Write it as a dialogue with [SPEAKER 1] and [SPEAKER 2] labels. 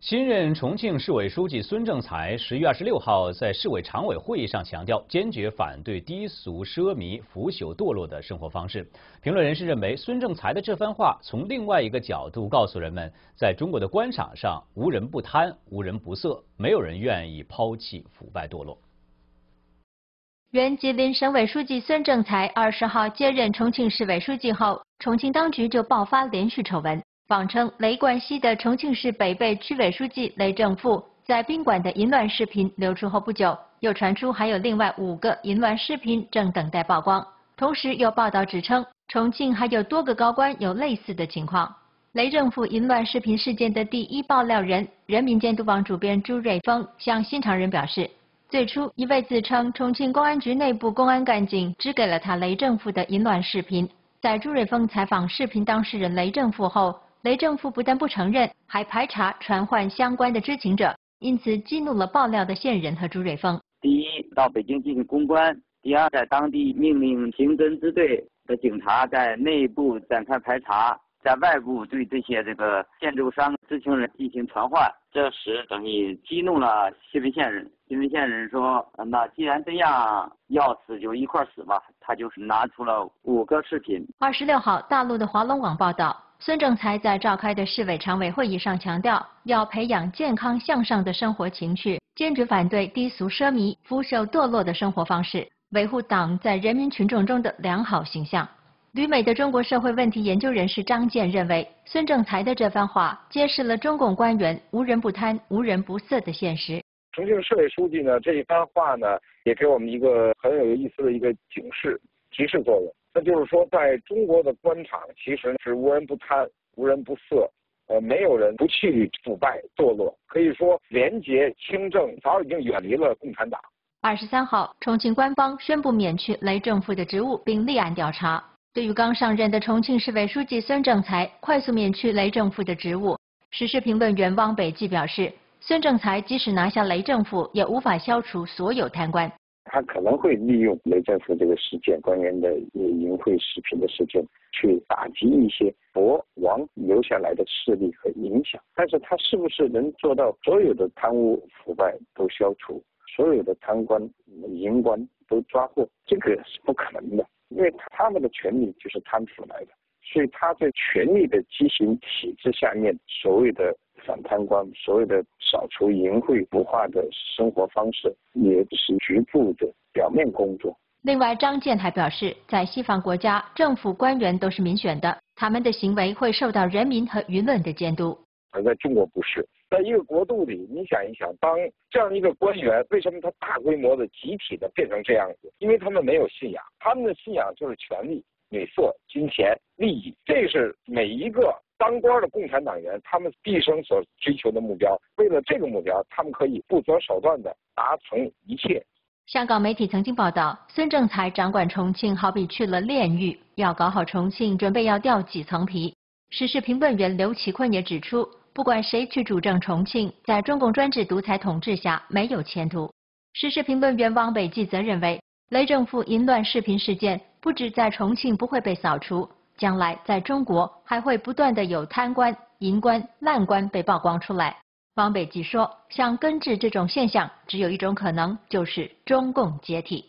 [SPEAKER 1] 新任重庆市委书记孙政才十月二十六号在市委常委会议上强调，坚决反对低俗奢靡、腐朽堕落的生活方式。评论人士认为，孙政才的这番话从另外一个角度告诉人们，在中国的官场上，无人不贪，无人不色，没有人愿意抛弃腐败堕落。
[SPEAKER 2] 原吉林省委书记孙政才二十号接任重庆市委书记后，重庆当局就爆发连续丑闻。谎称雷冠希的重庆市北碚区委书记雷正富在宾馆的淫乱视频流出后不久，又传出还有另外五个淫乱视频正等待曝光。同时有报道指称，重庆还有多个高官有类似的情况。雷正富淫乱视频事件的第一爆料人、人民监督网主编朱瑞峰向新潮人表示，最初一位自称重庆公安局内部公安干警只给了他雷正富的淫乱视频。在朱瑞峰采访视频当事人雷正富后。雷政富不但不承认，还排查传唤相关的知情者，因此激怒了爆料的线人和朱瑞峰。
[SPEAKER 3] 第一，到北京进行公关；第二，在当地命令刑侦支队的警察在内部展开排查，在外部对这些这个建筑商知情人进行传唤。这时等于激怒了新闻线人。新闻线人说：“那既然这样，要死就一块死吧。”他就是拿出了五个视频。
[SPEAKER 2] 二十六号，大陆的华龙网报道。孙政才在召开的市委常委会议上强调，要培养健康向上的生活情趣，坚决反对低俗奢靡、腐朽堕落的生活方式，维护党在人民群众中的良好形象。旅美的中国社会问题研究人士张健认为，孙政才的这番话揭示了中共官员无人不贪、无人不色的现实。
[SPEAKER 4] 重庆市委书记呢这一番话呢，也给我们一个很有意思的一个警示、提示作用。那就是说，在中国的官场，其实是无人不贪、无人不色，呃，没有人不去腐败堕落。可以说，廉洁清正早已经远离了共产党。
[SPEAKER 2] 二十三号，重庆官方宣布免去雷政富的职务，并立案调查。对于刚上任的重庆市委书记孙政才快速免去雷政富的职务，时事评论员汪北骥表示，孙政才即使拿下雷政富，也无法消除所有贪官。
[SPEAKER 5] 他可能会利用雷政富这个事件、官员的淫秽视频的事件，去打击一些国王留下来的势力和影响。但是他是不是能做到所有的贪污腐败都消除，所有的贪官淫官都抓获？这个是不可能的，因为他们的权利就是贪腐来的。所以他在权力的畸形体制下面，所谓的反贪官，所谓的扫除淫秽腐化的生活方式，也只是局部的表面工作。
[SPEAKER 2] 另外，张健还表示，在西方国家，政府官员都是民选的，他们的行为会受到人民和舆论的监督。
[SPEAKER 4] 而在中国不是，在一个国度里，你想一想，当这样一个官员，为什么他大规模的集体的变成这样子？因为他们没有信仰，他们的信仰就是权力。美色、金钱、利益，这是每一个当官的共产党员他们毕生所追求的目标。为了这个目标，他们可以不择手段的达成一切。
[SPEAKER 2] 香港媒体曾经报道，孙政才掌管重庆，好比去了炼狱，要搞好重庆，准备要掉几层皮。时事评论员刘启坤也指出，不管谁去主政重庆，在中共专制独裁统治下没有前途。时事评论员汪北记则认为，雷政富淫乱视频事件。不止在重庆不会被扫除，将来在中国还会不断的有贪官、淫官、烂官被曝光出来。王北吉说，想根治这种现象，只有一种可能，就是中共解体。